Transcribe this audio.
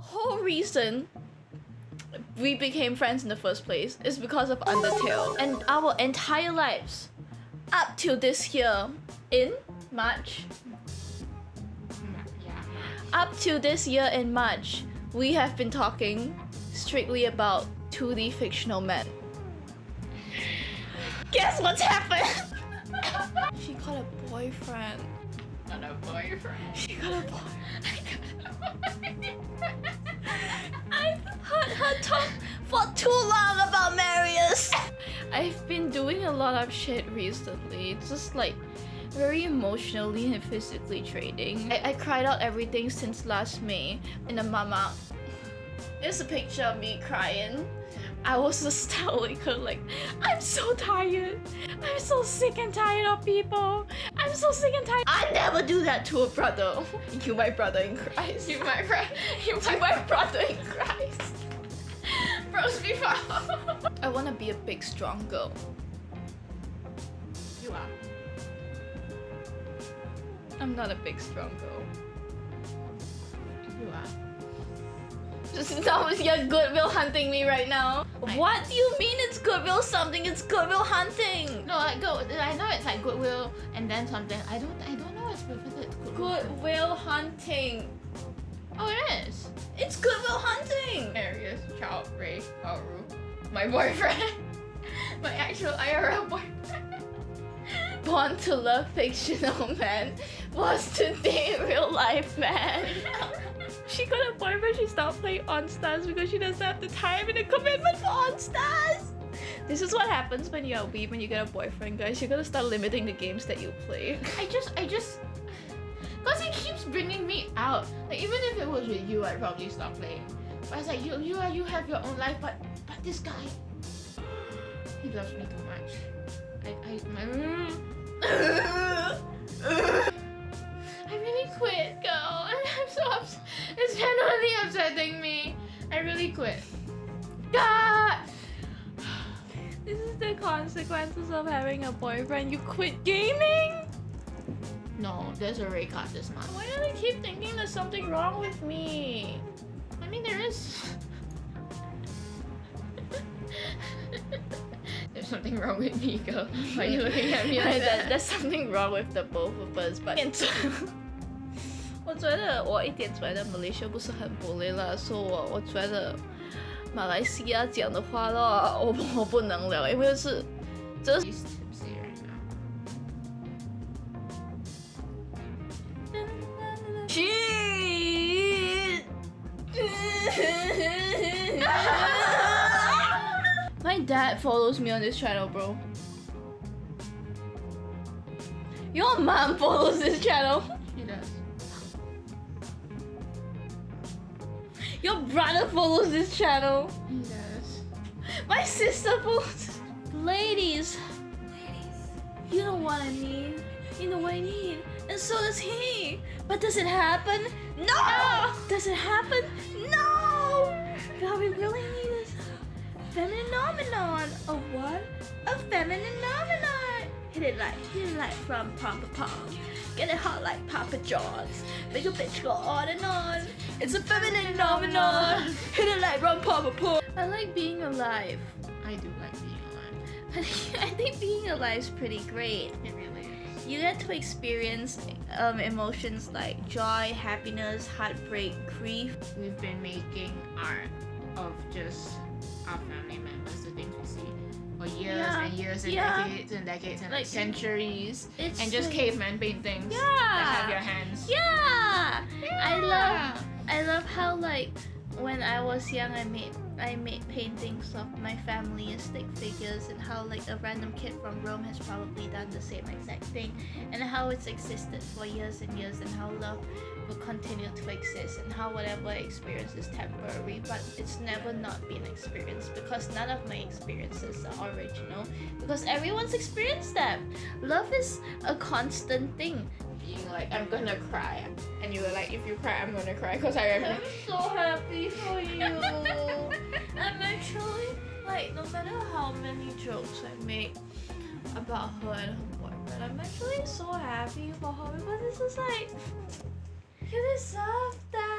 whole reason we became friends in the first place is because of Undertale. And our entire lives up till this year in March, up to this year in March, we have been talking strictly about 2D fictional men. Guess what's happened? she got a boyfriend. Not a boyfriend. She got a boy. For too long about Marius. I've been doing a lot of shit recently. It's just like very emotionally and physically draining. I, I cried out everything since last May in the mama. There's a picture of me crying. I was just telling her like, I'm so tired. I'm so sick and tired of people. I'm so sick and tired. I never do that to a brother. You my brother in Christ. You my. You my, You my brother in Christ. I wanna be a big strong girl. you are. I'm not a big strong girl. You are. Just now you're goodwill hunting me right now. I- What do you mean it's goodwill something? It's goodwill hunting. No, like go. I know it's like goodwill and then something. I don't. I don't know what's with it. Goodwill. Goodwill hunting. Oh, it is. It's goodwill hunting. Marius, Chao, Ray, Haru, my boyfriend, my actual IRL boyfriend. Born to love fictional man was to date real life man. She got a boyfriend, she stopped playing OnStars because she doesn't have the time and the commitment for OnStars. This is what happens when you're a weeb and you get a boyfriend, guys. You're gonna start limiting the games that you play. I just, I just, cause he keeps bringing me out. Like even if it was with you, I'd probably stop playing. But it's like you, you are, you have your own life, but, but this guy, he loves me too much. I, I, my, I really quit, girl. I'm so upset. It's genuinely upsetting me. I really quit. God. This is the consequences of having a boyfriend. You quit gaming? No, there's a Ray card this month. Why do I keep thinking there's something wrong with me? I mean, there is. There's something wrong with me, girl. Why are you looking at me like that, that? there's something wrong with the both of us, but 我觉得我一点觉得 Malaysia 不是很 bully 啦，所以我我觉得马来西亚讲的话的话，我我不能聊，因为是这 My dad follows me on this channel, bro. Your mom follows this channel. He does. Your brother follows this channel. He does. My sister follows. Ladies, you know what I mean. You know what I need. And so does he. But does it happen? No! Does it happen? No! God, we really need this feminine phenomenon. A what? A feminine phenomenon. Hit it like, hit it like from Papa Pop. Get it hot like Papa John's. Make a bitch go on and on. It's a feminine phenomenon. Hit it like from Papa Pop. I like being alive. I do like being alive. I think, I think being alive is pretty great. It really is. You get to experience um, emotions like joy, happiness, heartbreak, grief. We've been making art of just our family members, the things we see, for years Yeah. and years and Yeah. decades and decades and like, Like, centuries. It's And just like- caveman paintings Yeah. that have your hands. Yeah. I love I love how like when I was young I made I made paintings of my family as stick figures and how like a random kid from Rome has probably done the same exact thing and how it's existed for years and years and how love will continue to exist and how whatever I experience is temporary but it's never not been experienced because none of my experiences are original because everyone's experienced them. Love is a constant thing. Like, I'm gonna cry. And you were like, if you cry, I'm gonna cry. Because I remember. I'm so happy for you. I'm actually like no matter how many jokes I make about her and her boyfriend, I'm actually so happy for her because this just like you deserve that.